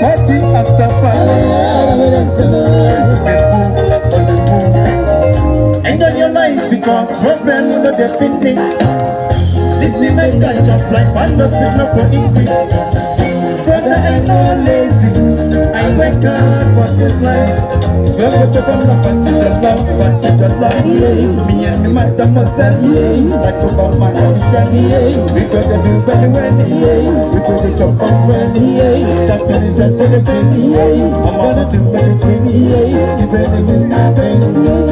Party after party. Enjoy your life because problems are the finish. Living like a jump like pandas with no for English. Brother, I'm not lazy. I work hard for this life. So put your thumb up unto the love, unto the love. Me and was selling like a bomb my ocean. Because they do very well. Because they jump up well. Something is just for the baby. I'm gonna do better training. Even if it's not